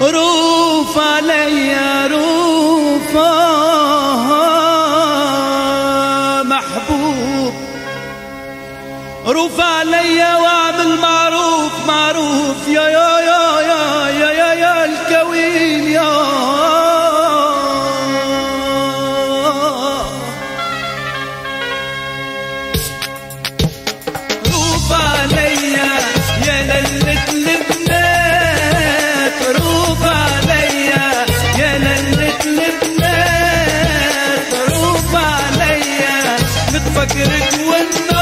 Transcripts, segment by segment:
روف علي روفا محبوب. روف علي واعمل معروف معروف. يا يا يا يا pa' que recuerda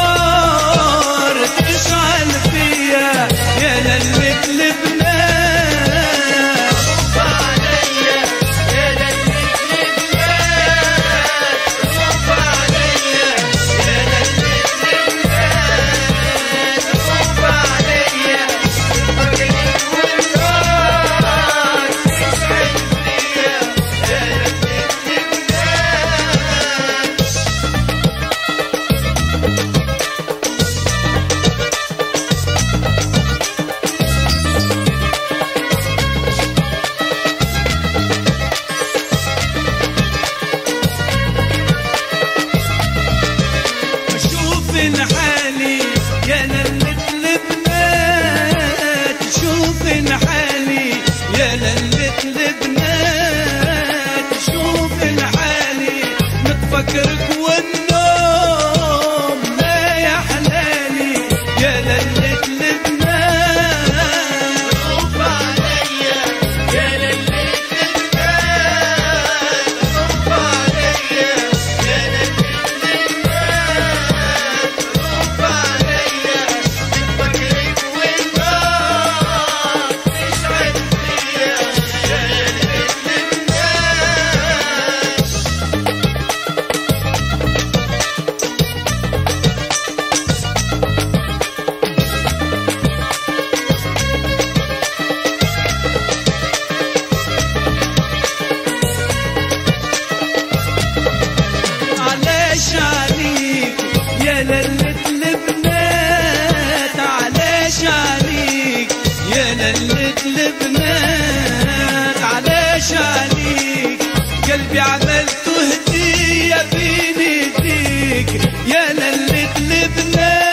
حبيبي هدية بين ايديك يا اللي قلبنا